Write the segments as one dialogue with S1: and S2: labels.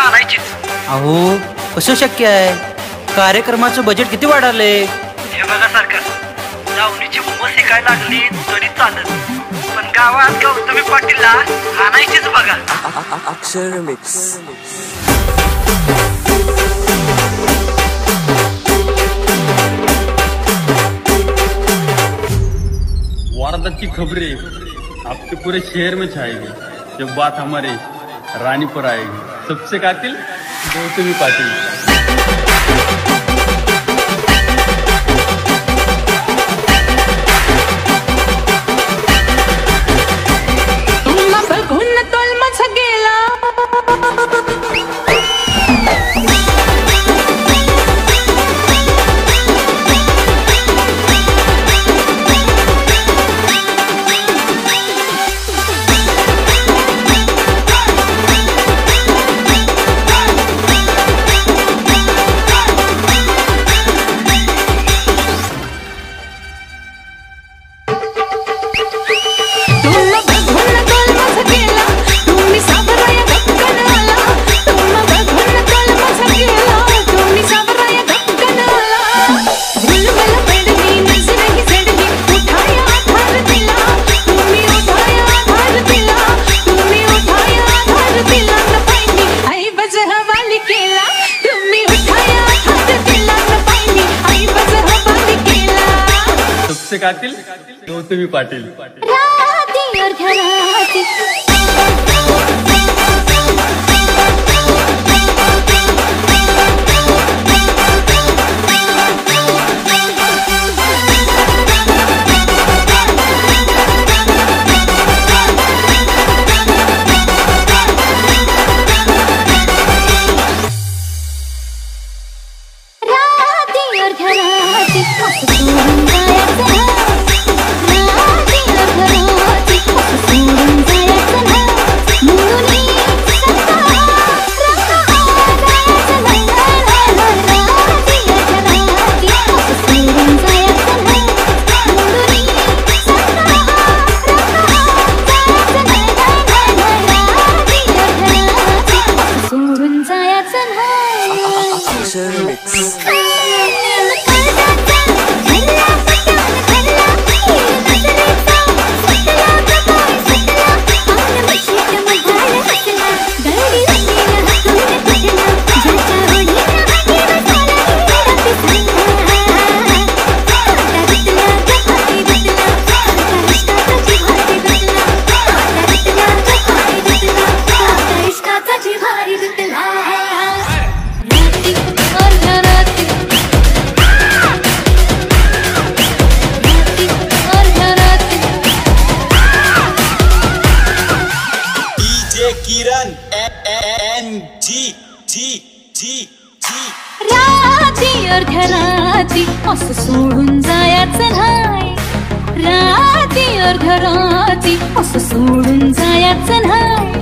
S1: आणायची
S2: अहो कसं शक्य आहे? कार्यक्रमाचं बजेट किती वाढाले?
S1: हे बघा सरकार लावणीची उमस शिकायला लागली तरी चालत. पण गावात गौतमी पाटीलला आणायचीच बघा.
S3: अक्षर मिक्स
S4: वारदात की खबरें आपके पूरे शहर में छाएगी जब बात हमारे रानीपुर आएगी। सबसे कातील गौतमी पाटील. पाटील? गौतमी पाटील.
S5: हाती असं सोडून जायचं नाही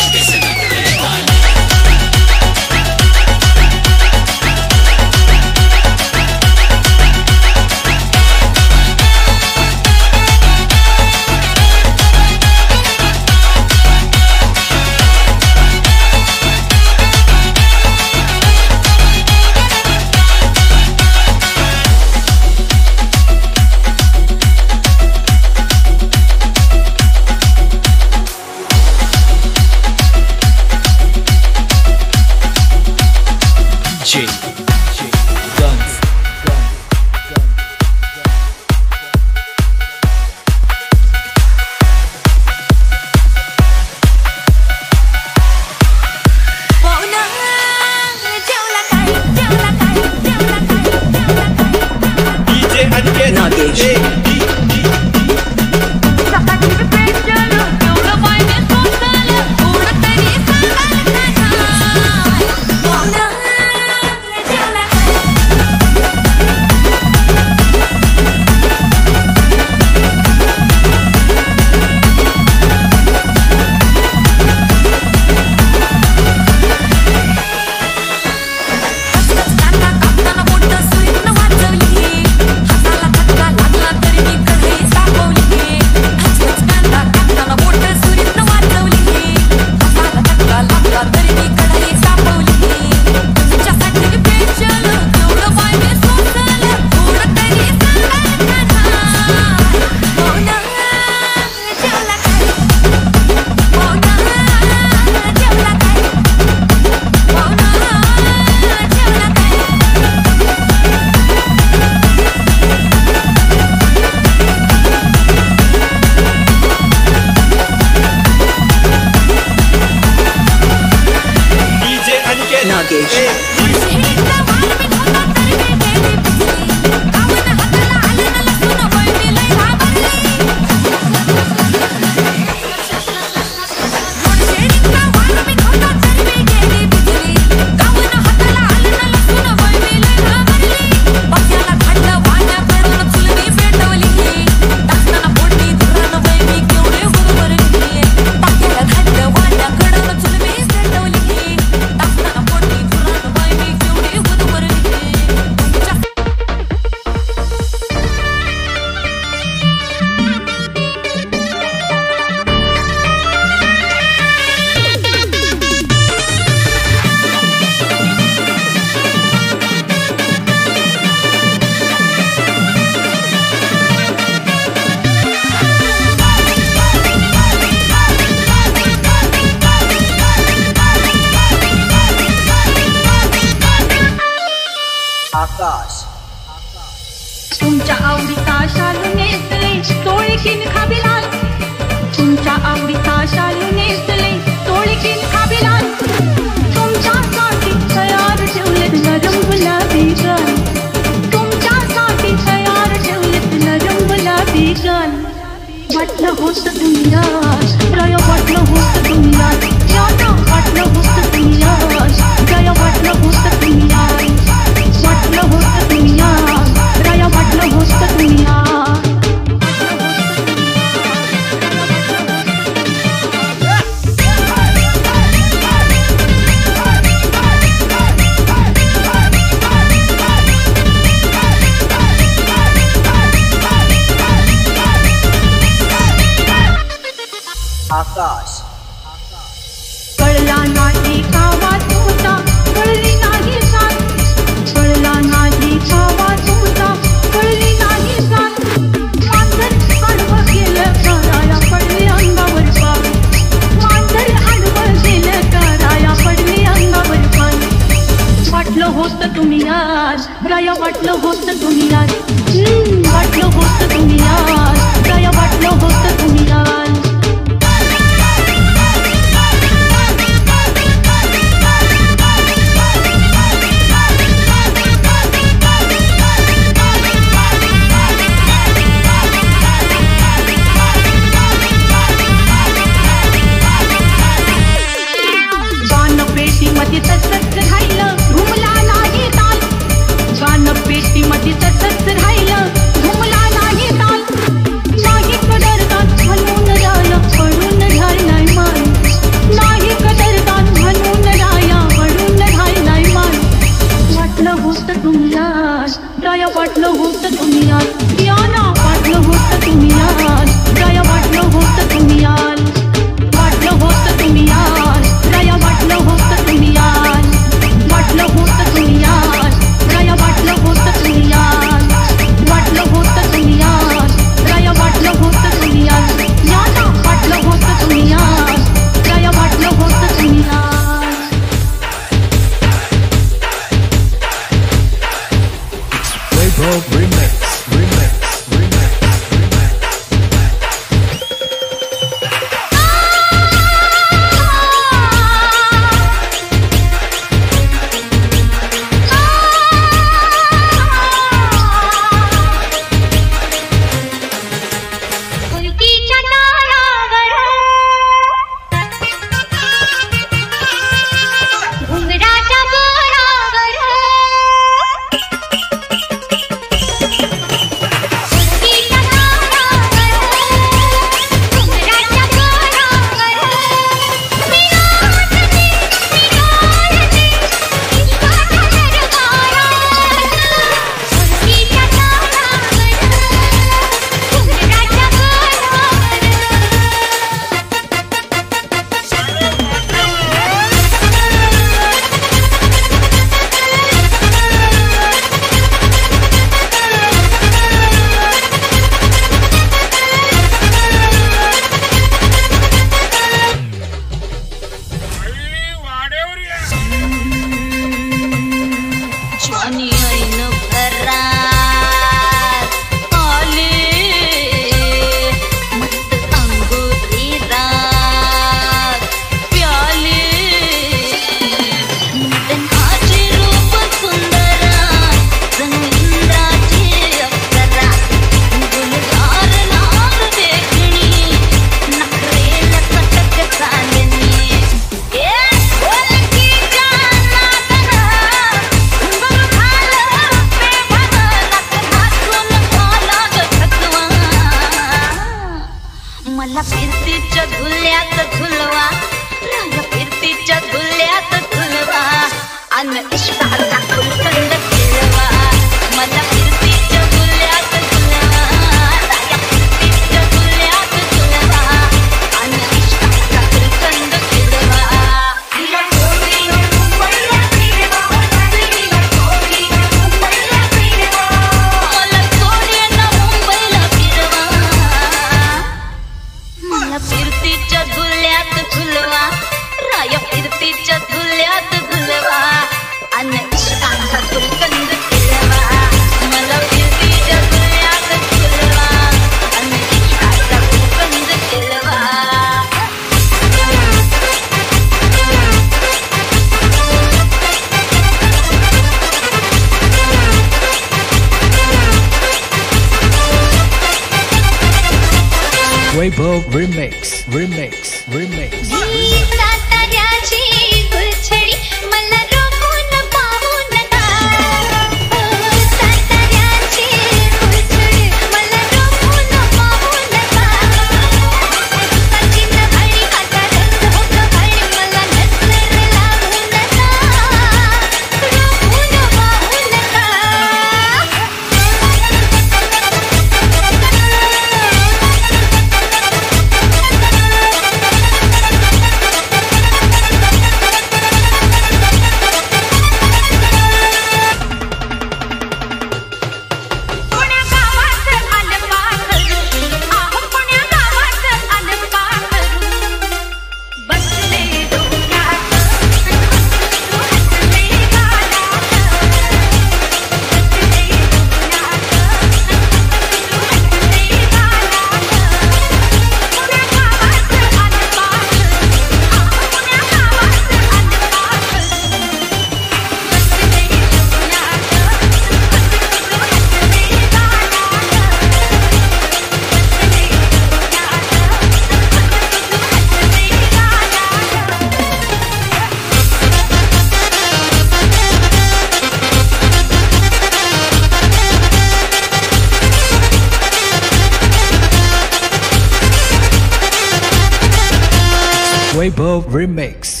S4: Remix,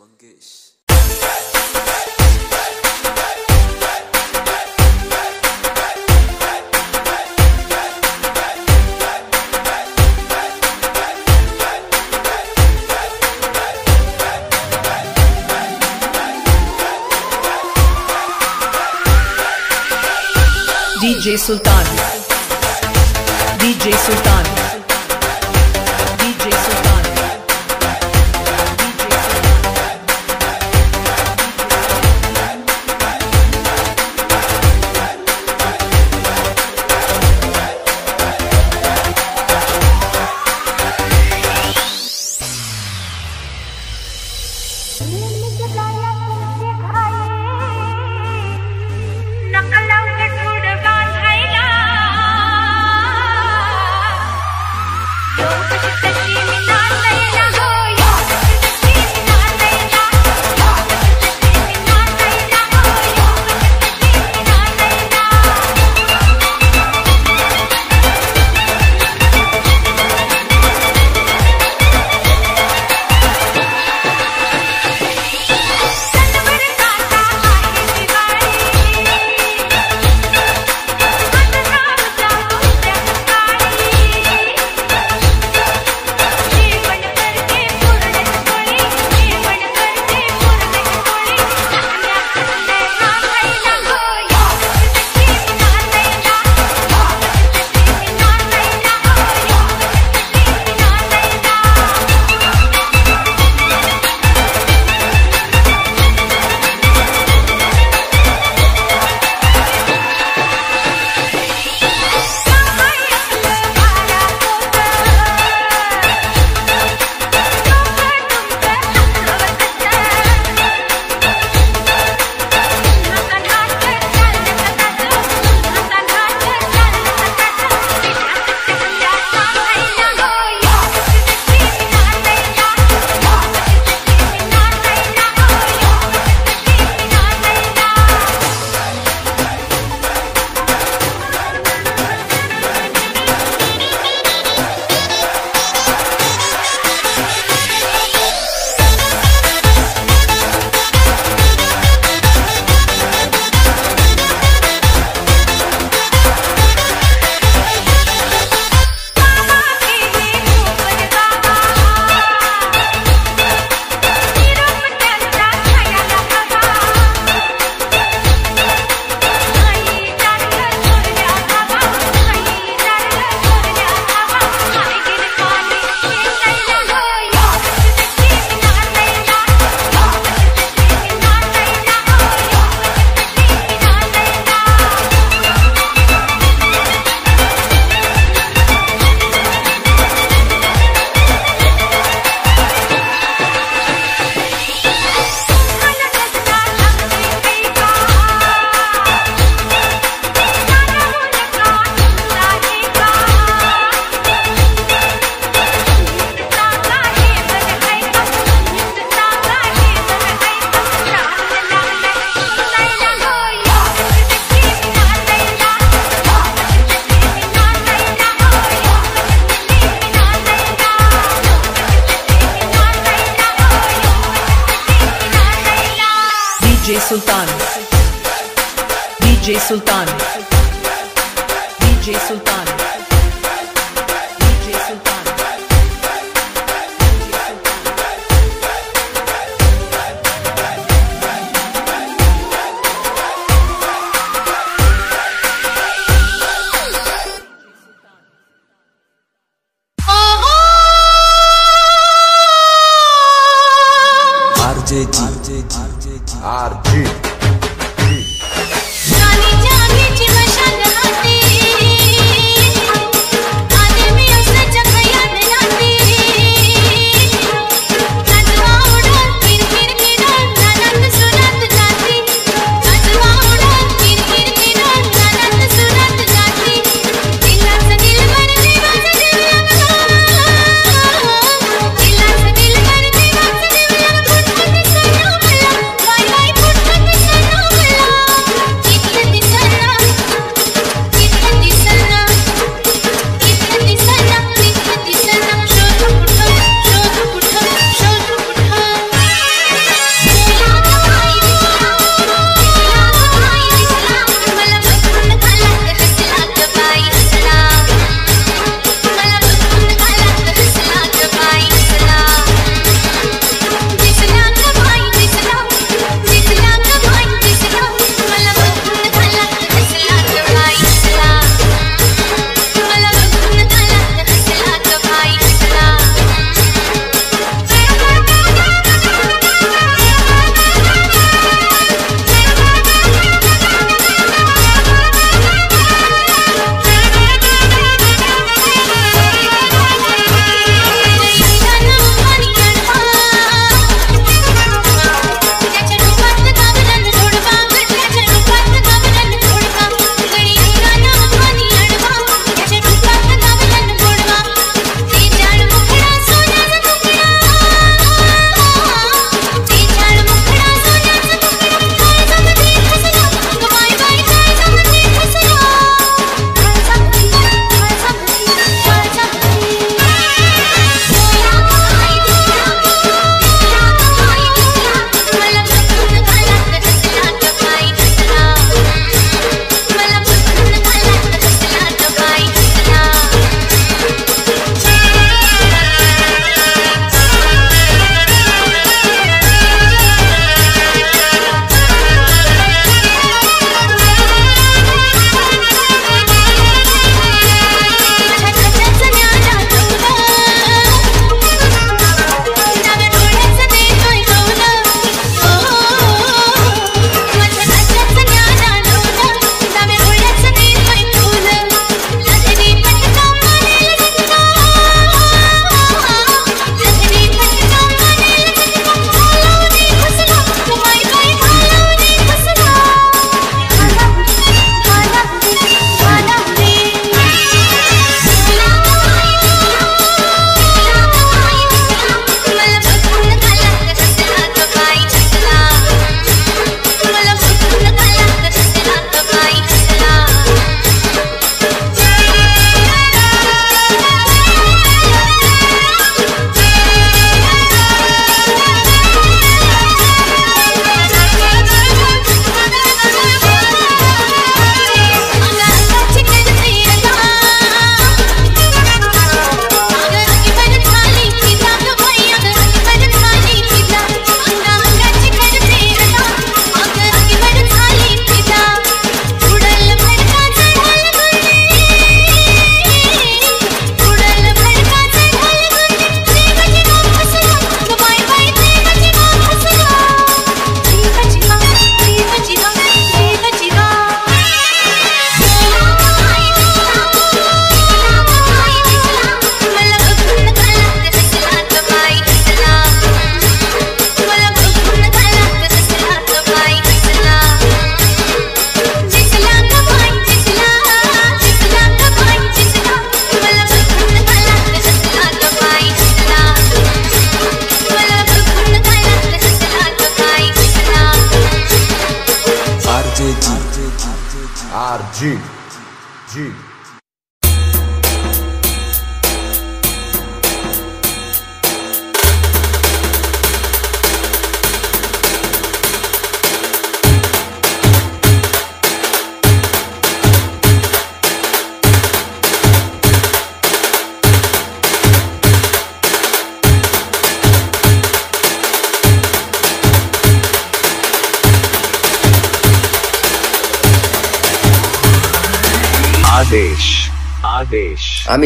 S3: Mangesh
S6: DJ Sultan. DJ Sultan.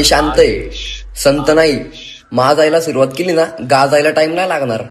S4: शांत आहे संत नाही. महाजायला सुरुवात केली ना गाजायला टाइम नाही लागणार.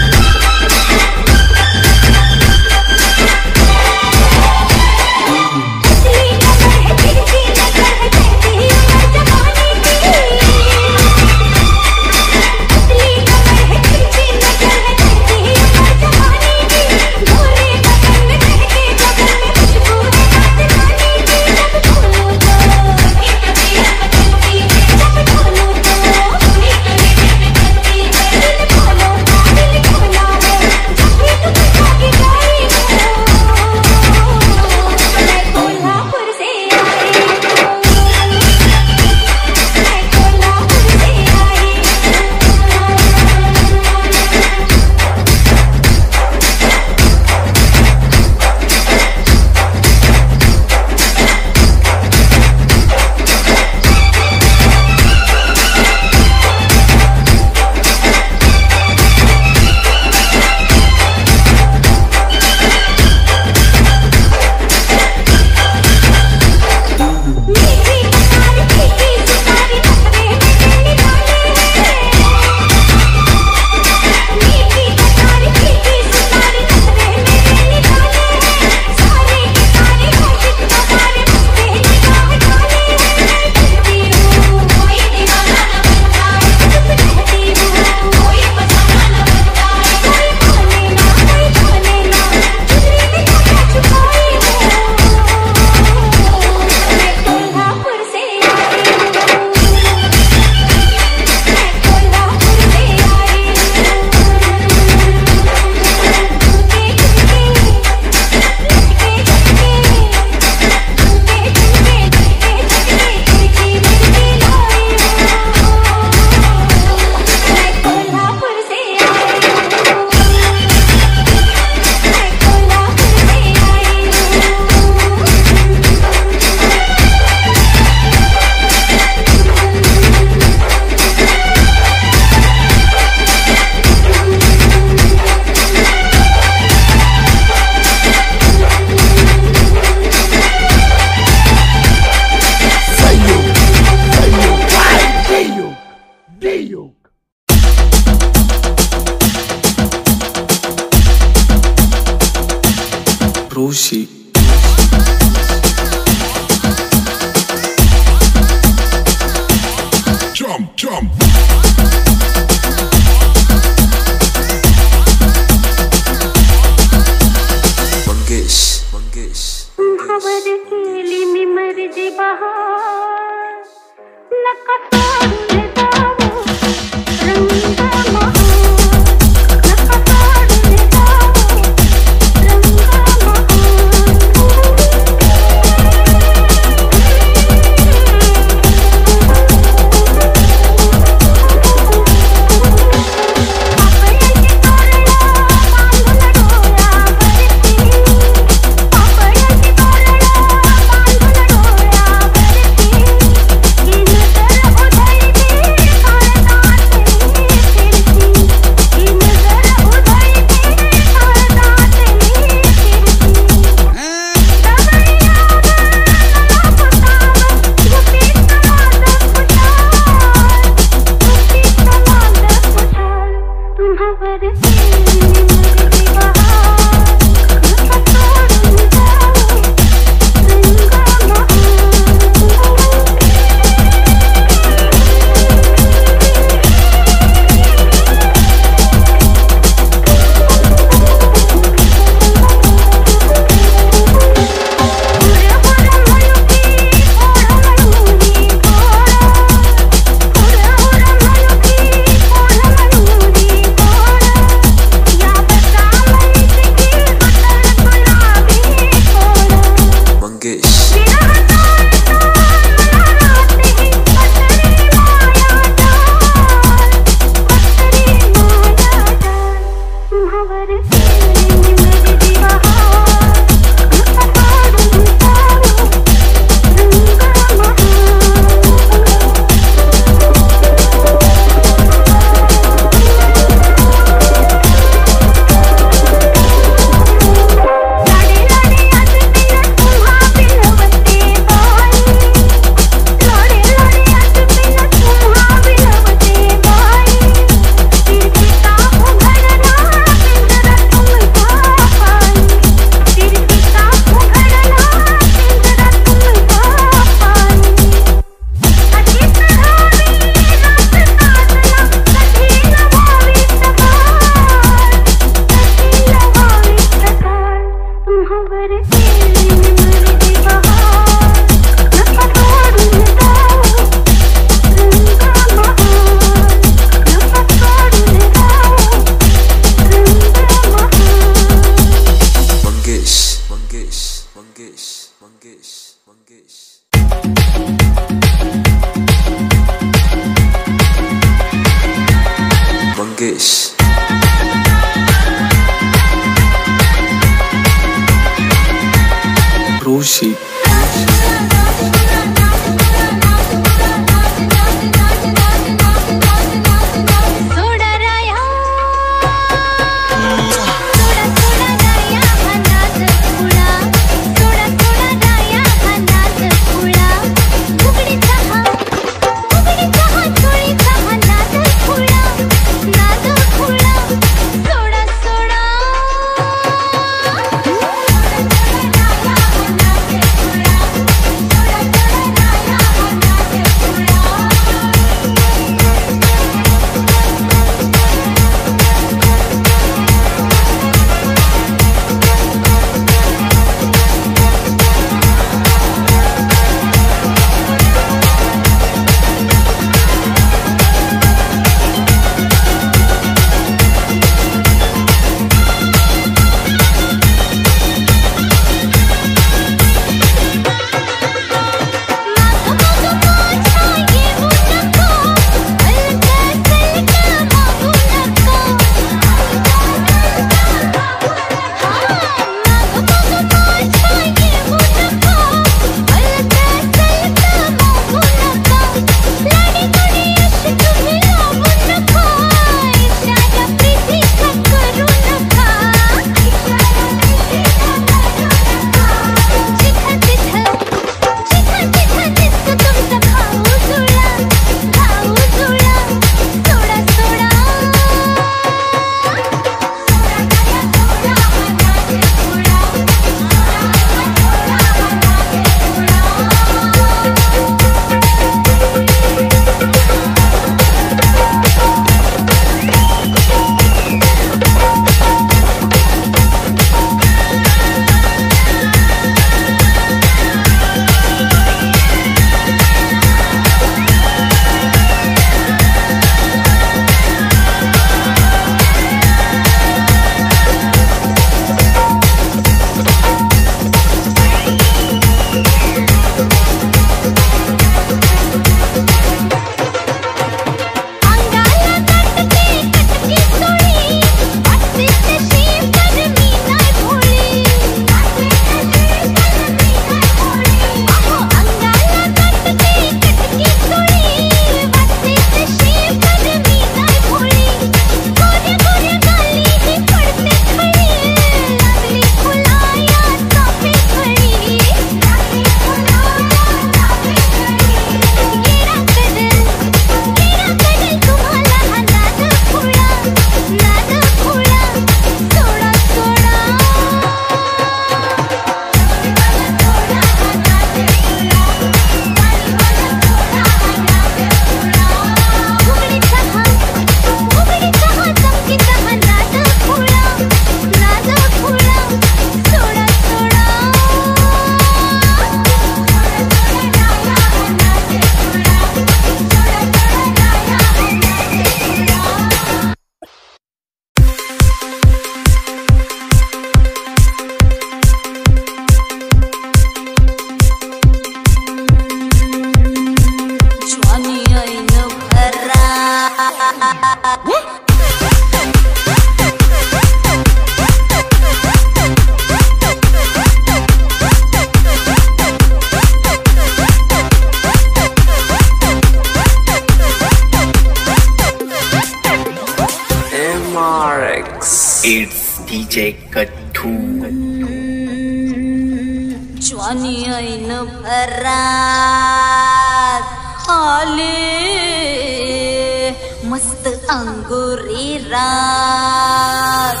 S7: मस्त अंगूरी रात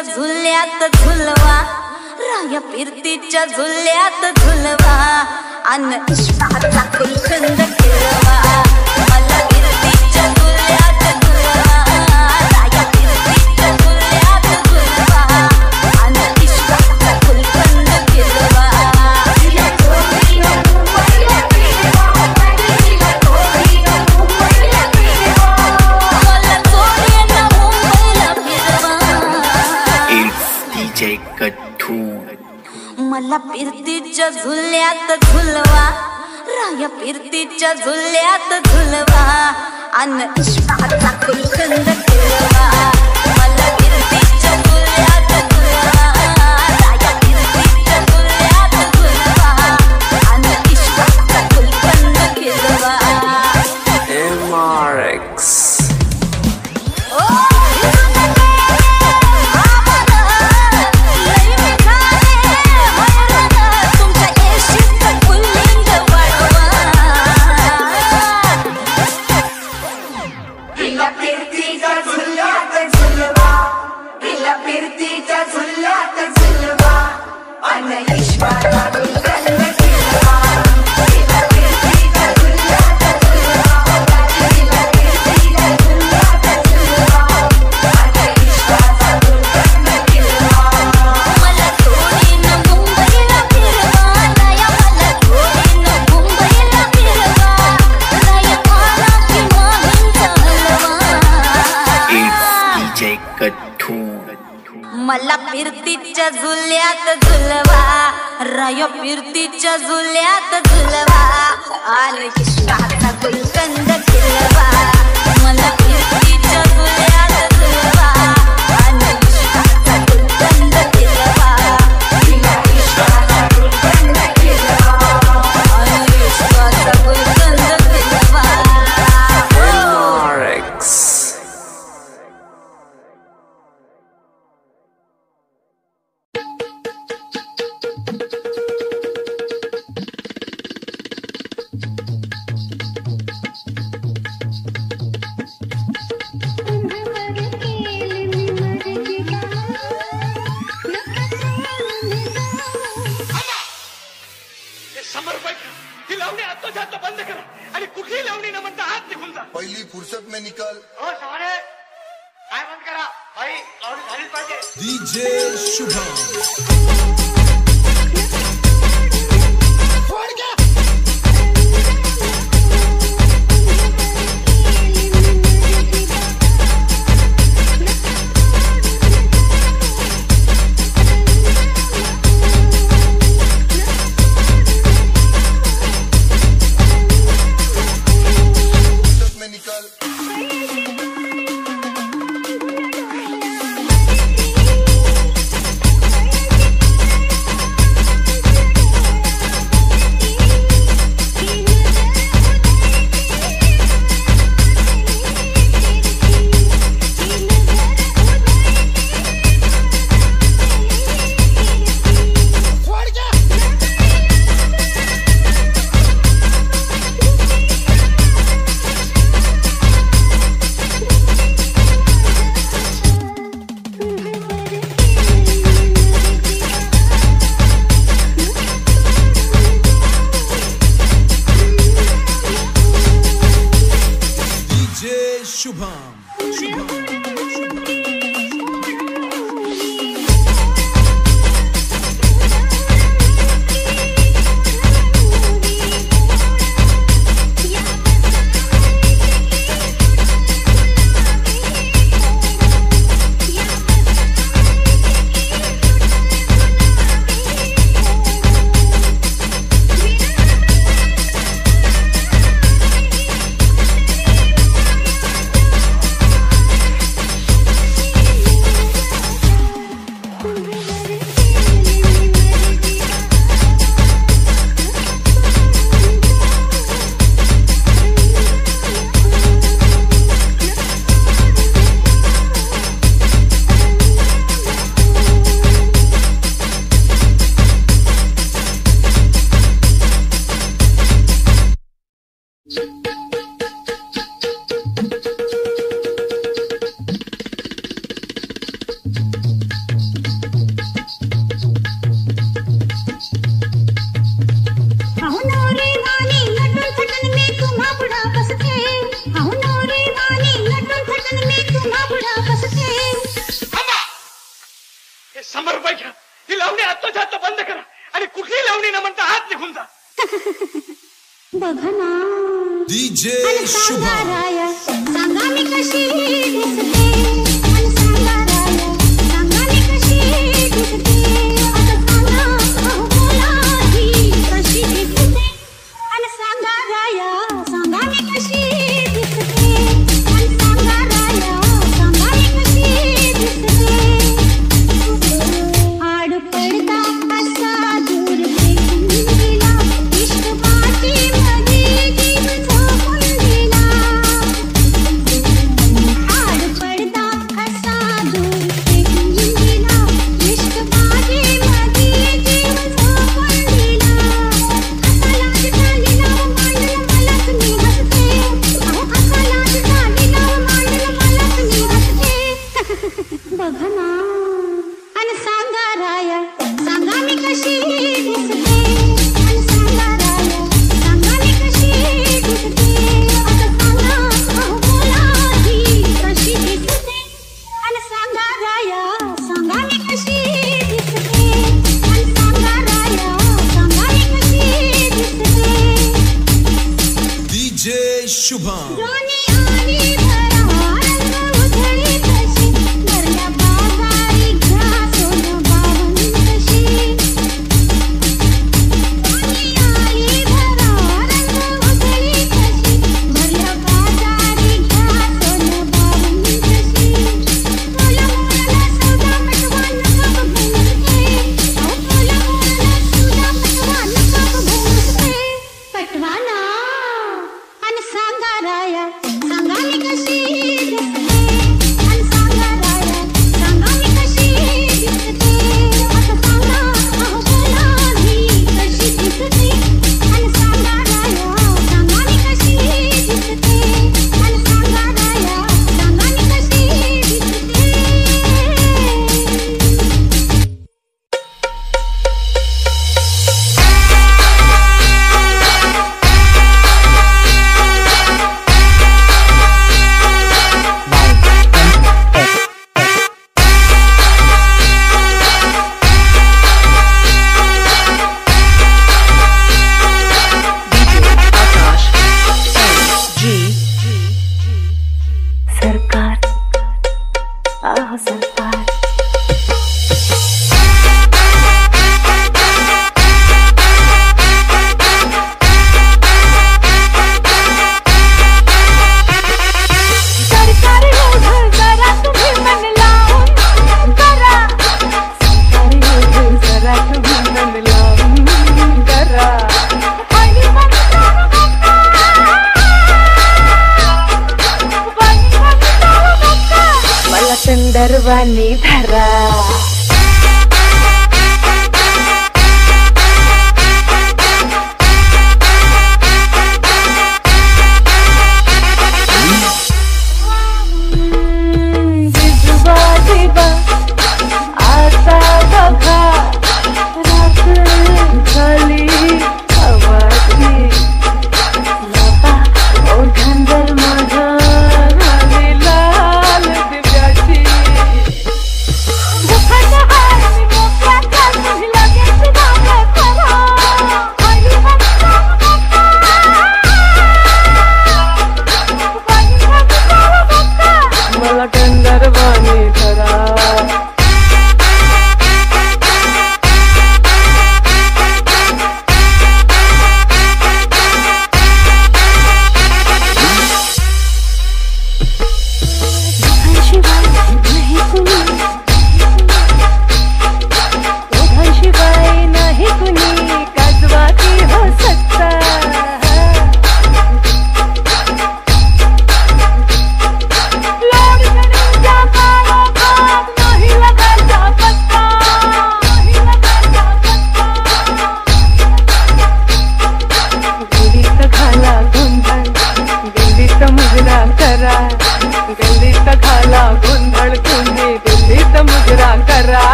S7: फिरतीच्या झुल्यात झुलवा. राया फिरतीच्या झुल्यात झुलवा. आणि छंद गुलकंद खेळवा. मला फिरतीच्या झुल्यात झुलवा. राया फिरतीच्या झुल्यात झुलवा.
S4: आणि इश्काचा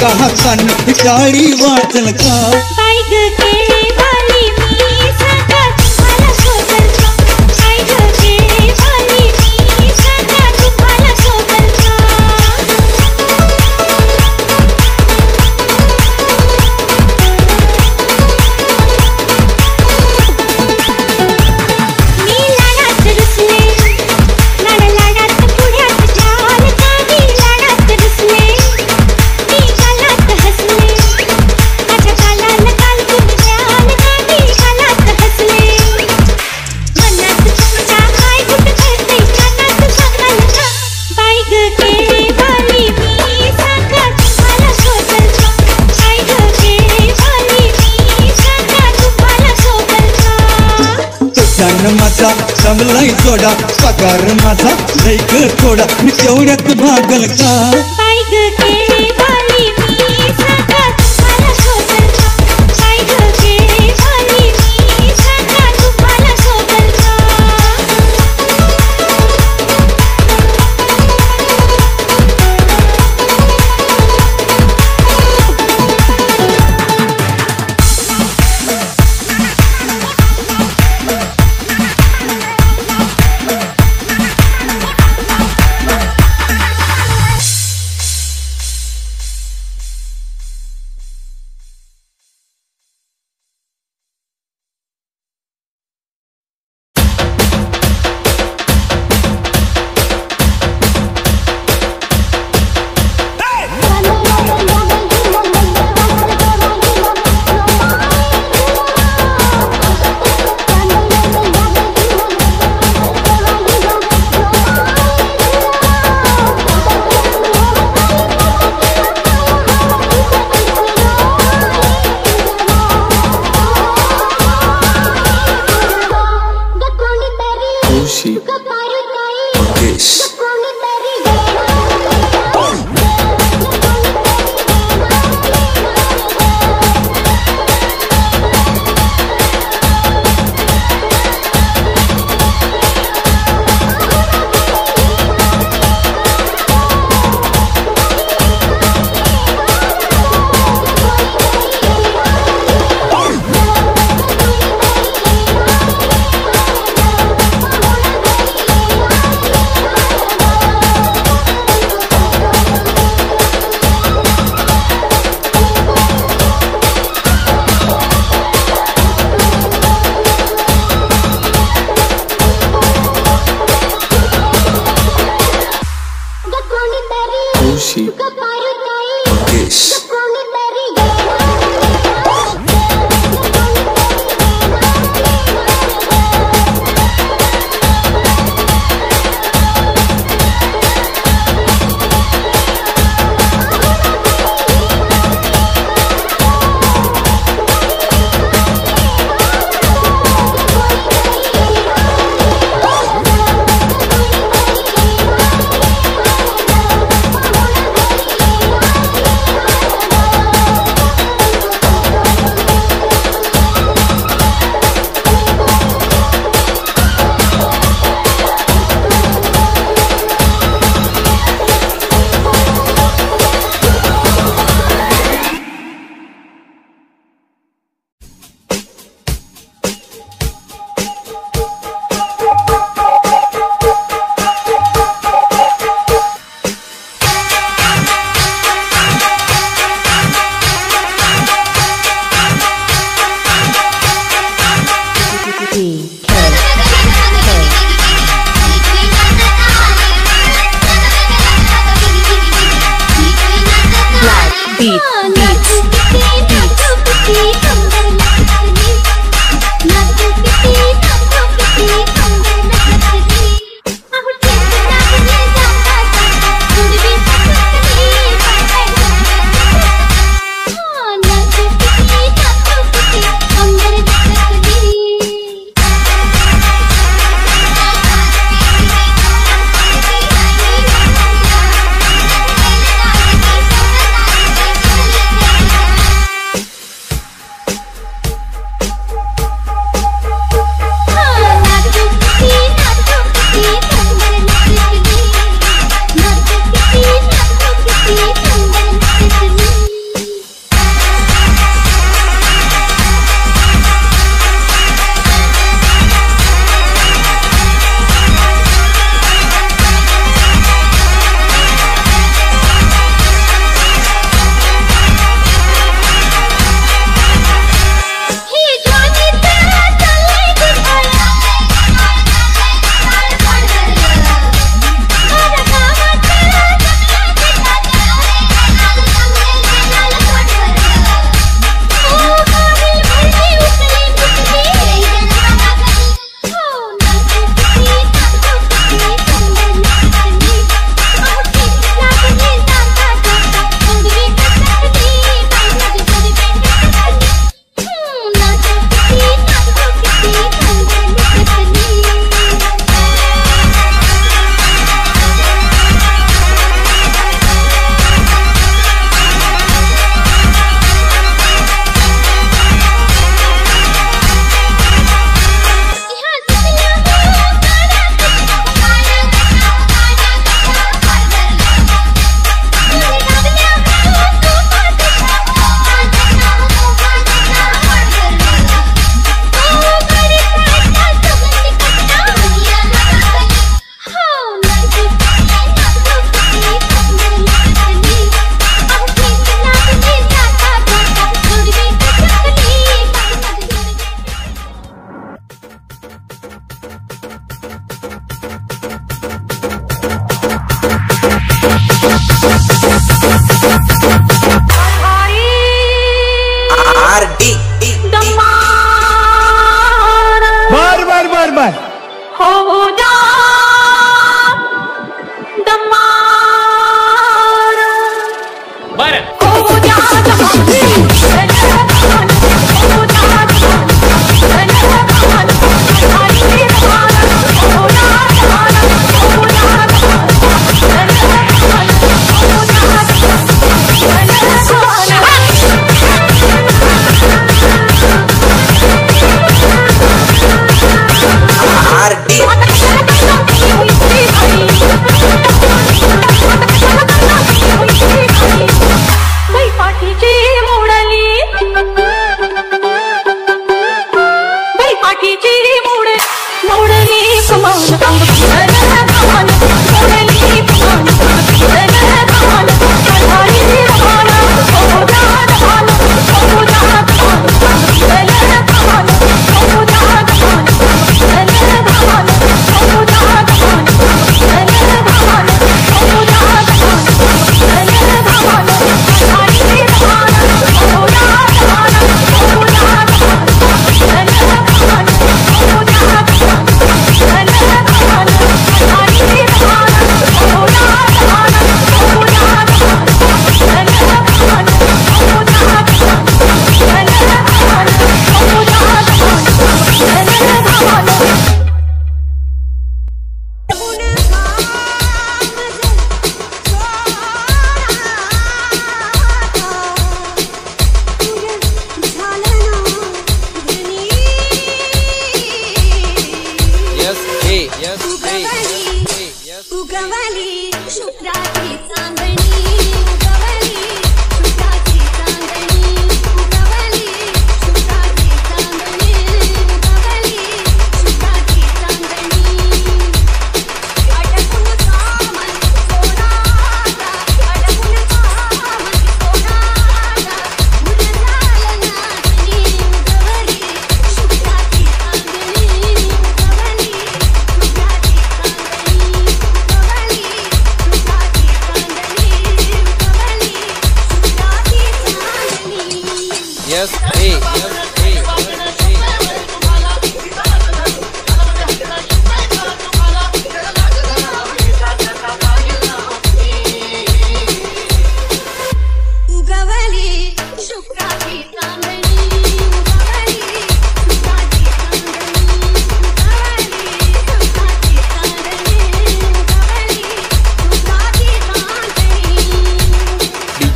S4: का हसन जाळी वाटल का? कर
S3: माझा
S8: लय थोडा मी तेवढ्यात भागल का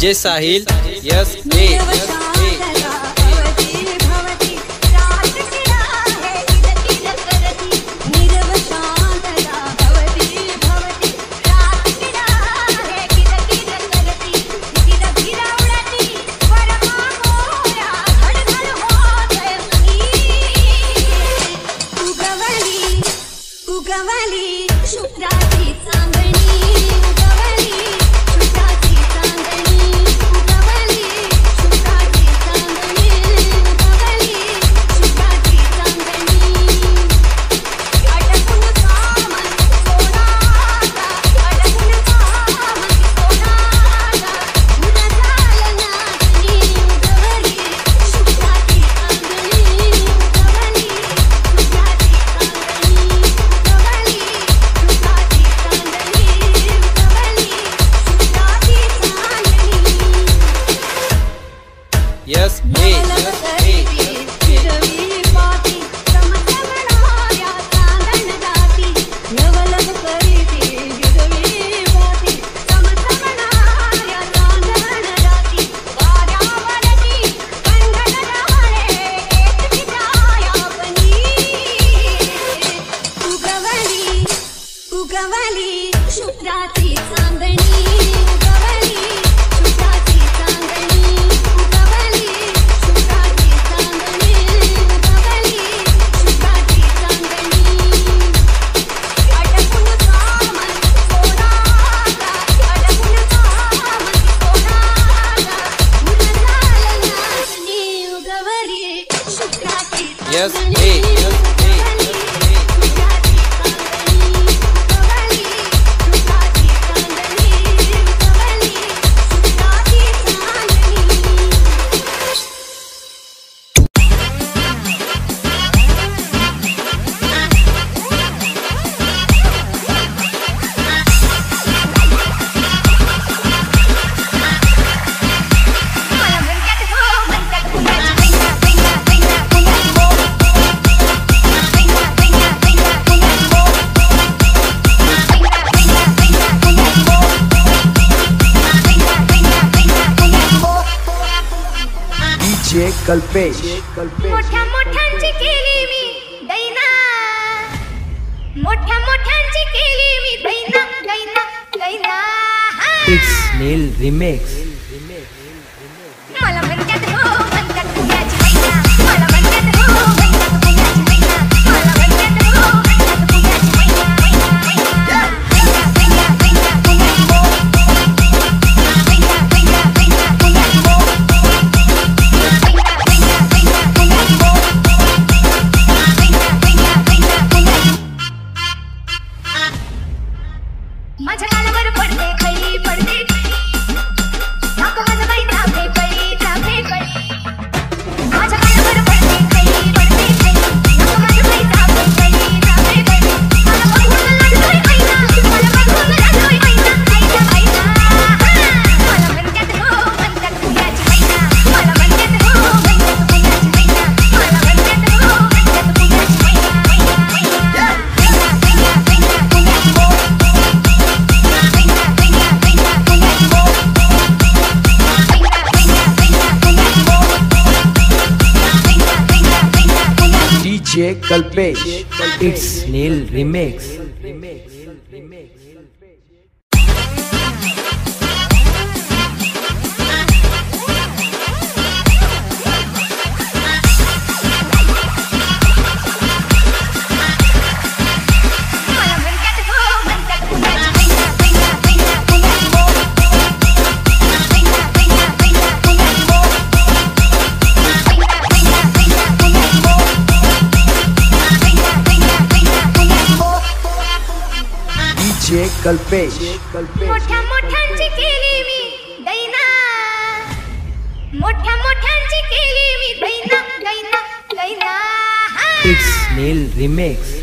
S9: जे
S4: साहिल यस ए. Kalpesh, it's Neil
S10: Remix.
S4: Kalpesh.
S11: मोठ्या मोठ्यांची केली मी दैना. मोठ्या मोठ्यांची केली मी दैना दैना दैना.
S4: It's Neil Remix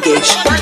S4: baggage.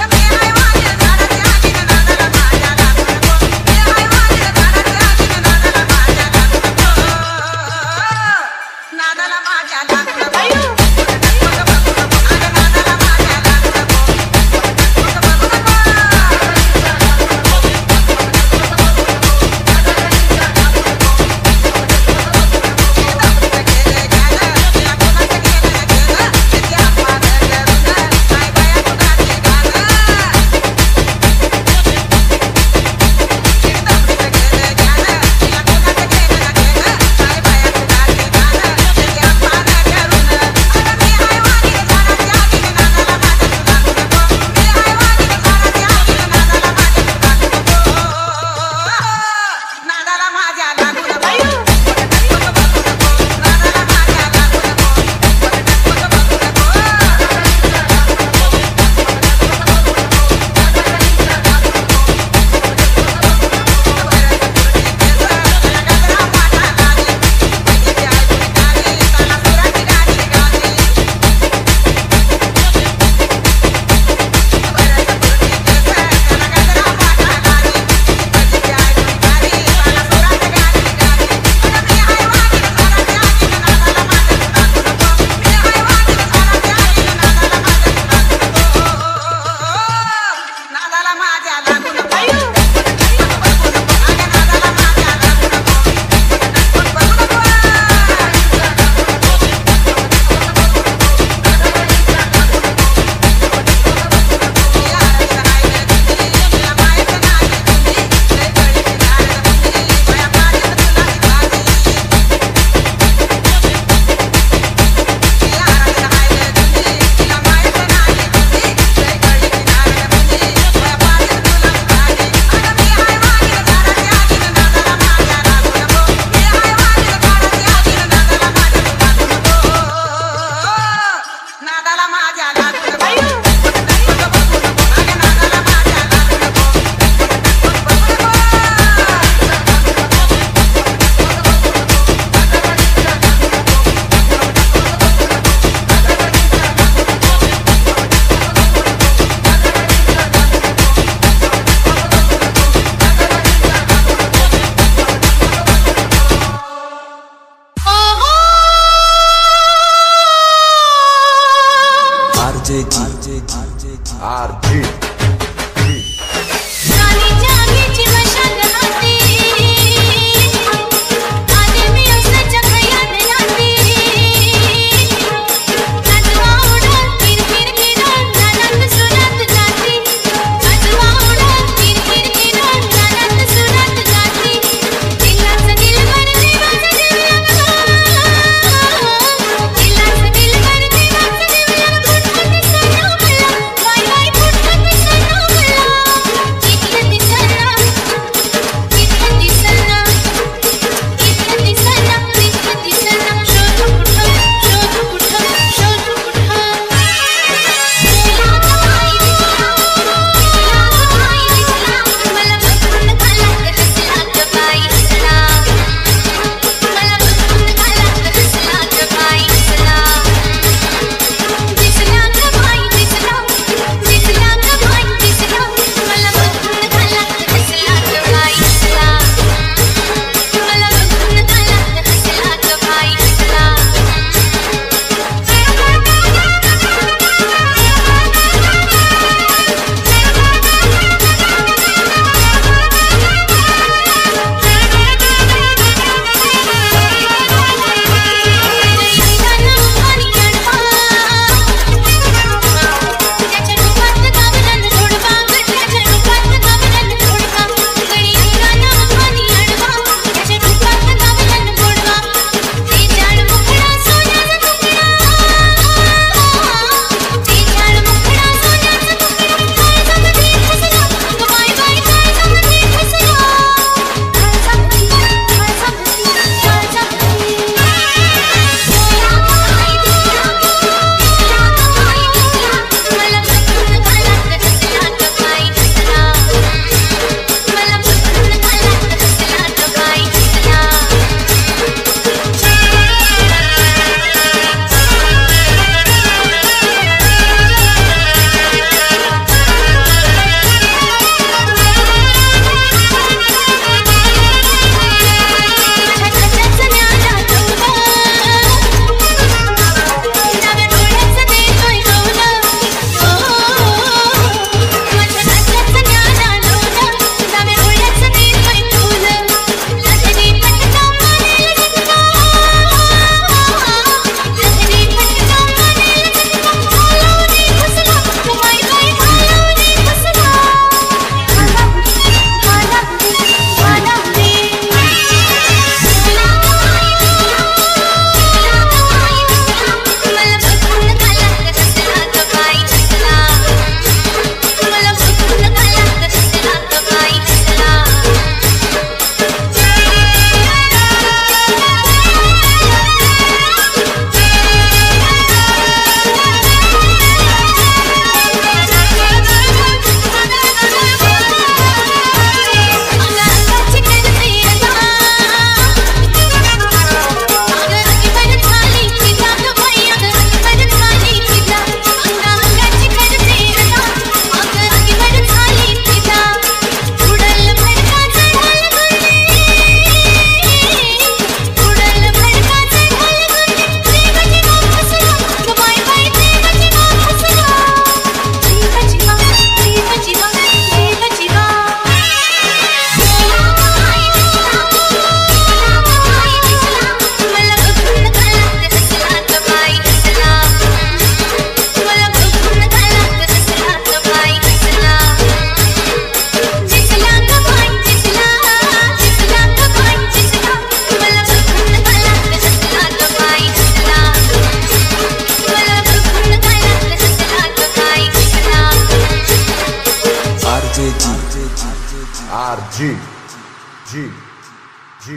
S4: G.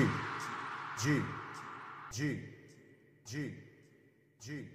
S4: G. G. G. G.